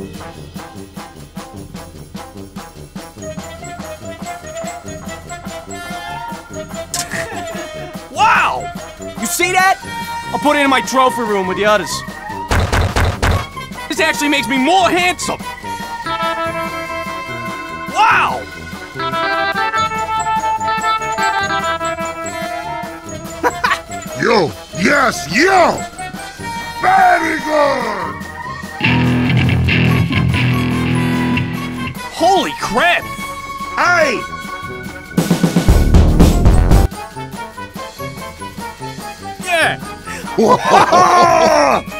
wow! You see that? I'll put it in my trophy room with the others. This actually makes me more handsome. Wow! Yo, yes, yo! Crap! Hey! Yeah!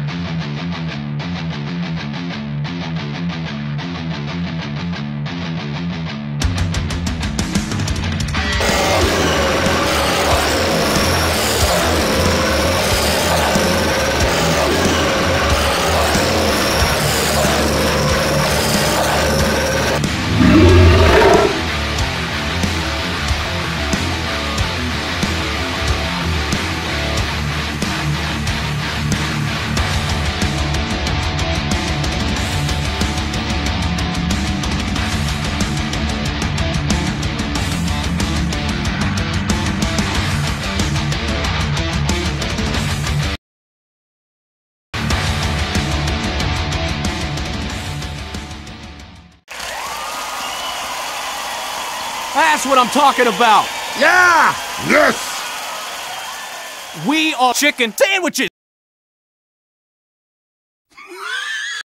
That's what I'm talking about. Yeah! Yes! We are chicken sandwiches.